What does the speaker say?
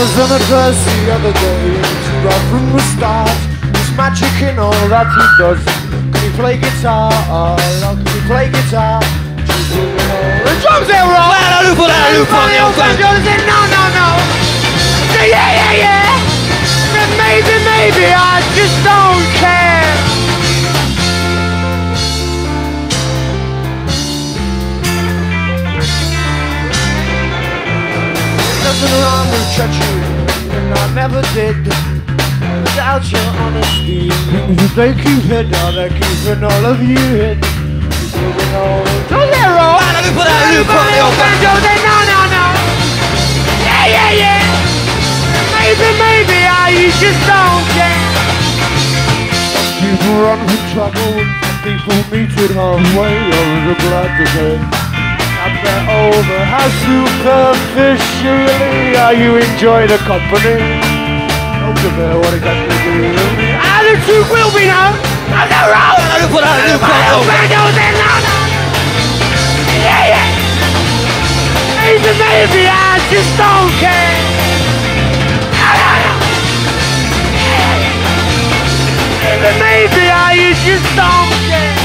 was on a dress the other day. Right from the start There's magic in all that he does. Can he play guitar? Oh, can he play guitar? The drums there were all I do for that, I do for the old Banjo said no, no, no. Say yeah, yeah, yeah. Then maybe, maybe I just don't nothing wrong with treachery, and I never did. Without your honesty, things they keep hid, now they're keeping all of you hid. Keeping all to zero. Well, I do for that, I do for the old Banjo said no, no, no. Yeah, yeah, yeah. Maybe, maybe I just don't care. People run from trouble, people meet it halfway, or glad to say. And they're over how superficially are you enjoying the company? Don't give it what it got to do with me. And the truth will be known. I'm the wrong. I do for that, I do for the old Banjo's in no, no. Yeah, yeah. Maybe, maybe I just don't care. Yeah. Maybe, I just don't